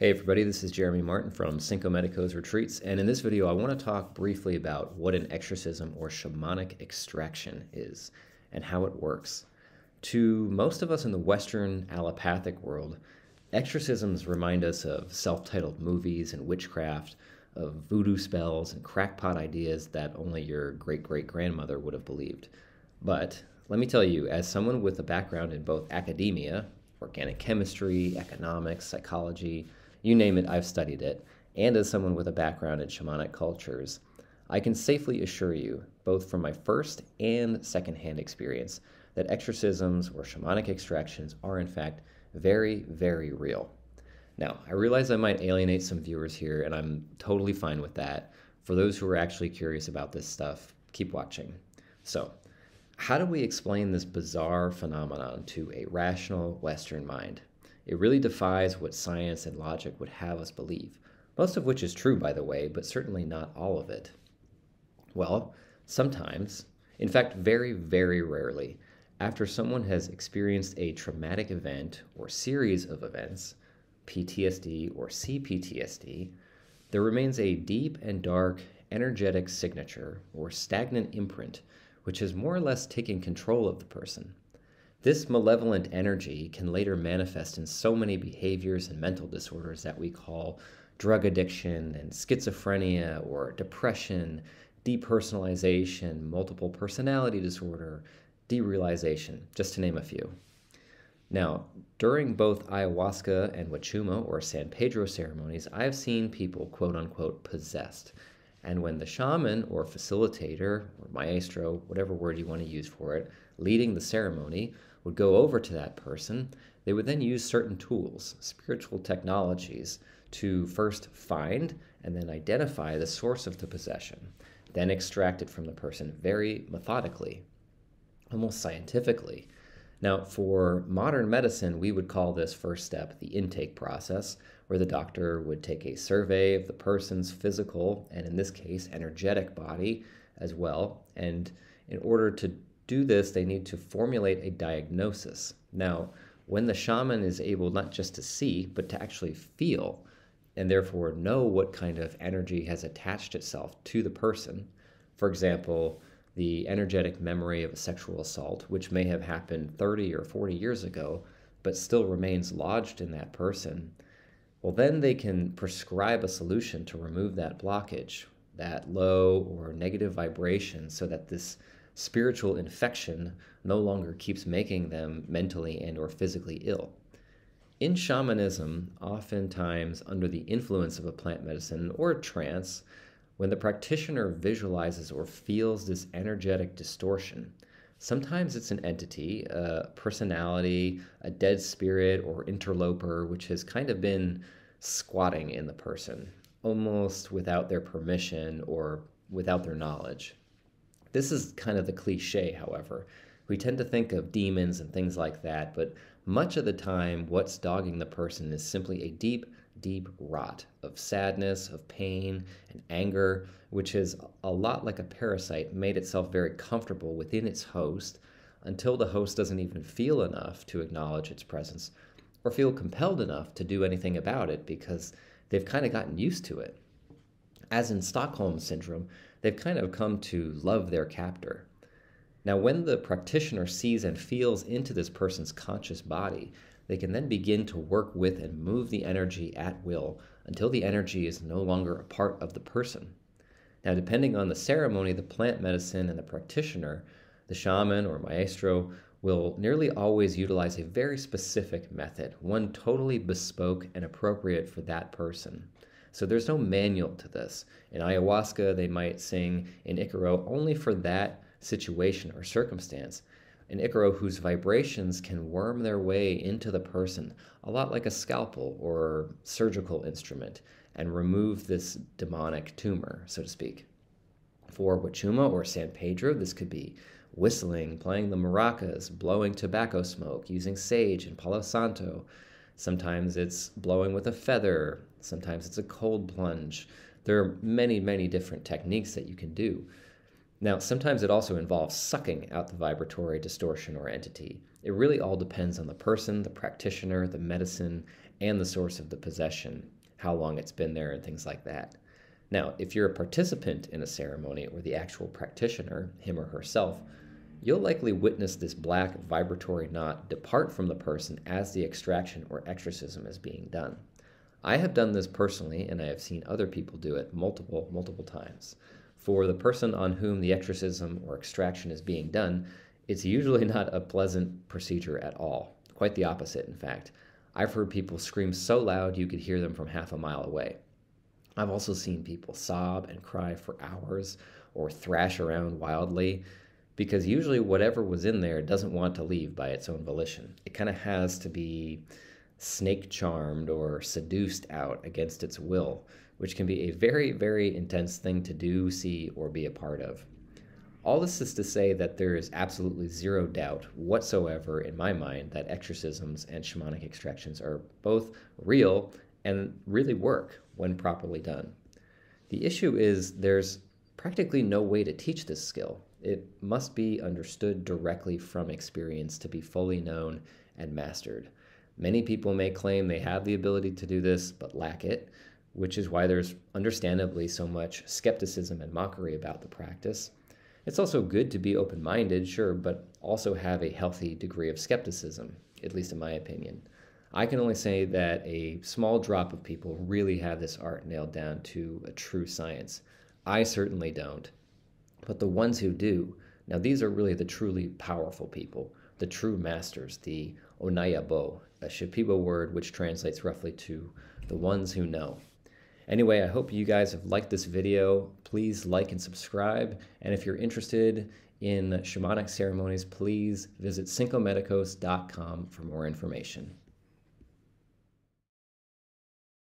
Hey everybody, this is Jeremy Martin from Cinco Medicos Retreats, and in this video I want to talk briefly about what an exorcism or shamanic extraction is and how it works. To most of us in the Western allopathic world, exorcisms remind us of self-titled movies and witchcraft, of voodoo spells and crackpot ideas that only your great-great-grandmother would have believed. But let me tell you, as someone with a background in both academia, organic chemistry, economics, psychology, you name it, I've studied it. And as someone with a background in shamanic cultures, I can safely assure you, both from my first and secondhand experience, that exorcisms or shamanic extractions are in fact very, very real. Now, I realize I might alienate some viewers here, and I'm totally fine with that. For those who are actually curious about this stuff, keep watching. So, how do we explain this bizarre phenomenon to a rational Western mind? It really defies what science and logic would have us believe, most of which is true, by the way, but certainly not all of it. Well, sometimes, in fact, very, very rarely, after someone has experienced a traumatic event or series of events, PTSD or CPTSD, there remains a deep and dark energetic signature or stagnant imprint which has more or less taken control of the person. This malevolent energy can later manifest in so many behaviors and mental disorders that we call drug addiction and schizophrenia or depression, depersonalization, multiple personality disorder, derealization, just to name a few. Now, during both ayahuasca and Huachuma or San Pedro ceremonies, I've seen people quote unquote possessed. And when the shaman or facilitator or maestro, whatever word you want to use for it, leading the ceremony would go over to that person, they would then use certain tools, spiritual technologies, to first find and then identify the source of the possession, then extract it from the person very methodically, almost scientifically. Now, for modern medicine, we would call this first step the intake process, where the doctor would take a survey of the person's physical and, in this case, energetic body as well. And in order to do this, they need to formulate a diagnosis. Now, when the shaman is able not just to see, but to actually feel, and therefore know what kind of energy has attached itself to the person, for example, the energetic memory of a sexual assault, which may have happened 30 or 40 years ago, but still remains lodged in that person, well, then they can prescribe a solution to remove that blockage, that low or negative vibration, so that this spiritual infection no longer keeps making them mentally and or physically ill. In shamanism, oftentimes under the influence of a plant medicine or a trance, when the practitioner visualizes or feels this energetic distortion, sometimes it's an entity, a personality, a dead spirit or interloper, which has kind of been squatting in the person, almost without their permission or without their knowledge. This is kind of the cliche, however. We tend to think of demons and things like that, but much of the time, what's dogging the person is simply a deep, deep rot of sadness, of pain, and anger, which is a lot like a parasite made itself very comfortable within its host until the host doesn't even feel enough to acknowledge its presence or feel compelled enough to do anything about it because they've kind of gotten used to it. As in Stockholm Syndrome, they've kind of come to love their captor. Now, when the practitioner sees and feels into this person's conscious body, they can then begin to work with and move the energy at will until the energy is no longer a part of the person. Now, depending on the ceremony, the plant medicine, and the practitioner, the shaman or maestro will nearly always utilize a very specific method, one totally bespoke and appropriate for that person. So there's no manual to this. In ayahuasca, they might sing in Icaro only for that situation or circumstance. An Icaro whose vibrations can worm their way into the person, a lot like a scalpel or surgical instrument, and remove this demonic tumor, so to speak. For Huachuma or San Pedro, this could be whistling, playing the maracas, blowing tobacco smoke, using sage and palo santo. Sometimes it's blowing with a feather, Sometimes it's a cold plunge. There are many, many different techniques that you can do. Now, sometimes it also involves sucking out the vibratory distortion or entity. It really all depends on the person, the practitioner, the medicine, and the source of the possession, how long it's been there, and things like that. Now, if you're a participant in a ceremony or the actual practitioner, him or herself, you'll likely witness this black vibratory knot depart from the person as the extraction or exorcism is being done. I have done this personally, and I have seen other people do it multiple, multiple times. For the person on whom the exorcism or extraction is being done, it's usually not a pleasant procedure at all. Quite the opposite, in fact. I've heard people scream so loud you could hear them from half a mile away. I've also seen people sob and cry for hours or thrash around wildly because usually whatever was in there doesn't want to leave by its own volition. It kind of has to be snake charmed or seduced out against its will which can be a very, very intense thing to do, see, or be a part of. All this is to say that there is absolutely zero doubt whatsoever in my mind that exorcisms and shamanic extractions are both real and really work when properly done. The issue is there's practically no way to teach this skill. It must be understood directly from experience to be fully known and mastered. Many people may claim they have the ability to do this but lack it, which is why there's understandably so much skepticism and mockery about the practice. It's also good to be open minded, sure, but also have a healthy degree of skepticism, at least in my opinion. I can only say that a small drop of people really have this art nailed down to a true science. I certainly don't. But the ones who do, now these are really the truly powerful people, the true masters, the onayabo, a Shipibo word which translates roughly to the ones who know. Anyway, I hope you guys have liked this video. Please like and subscribe. And if you're interested in shamanic ceremonies, please visit cincomedicos.com for more information.